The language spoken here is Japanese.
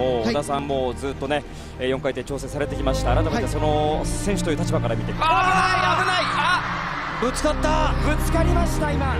も小田さんもずっとね4回転調整されてきました。改めてその選手という立場から見て、はい、危ない危ない。あぶつかった。ぶつかりました今。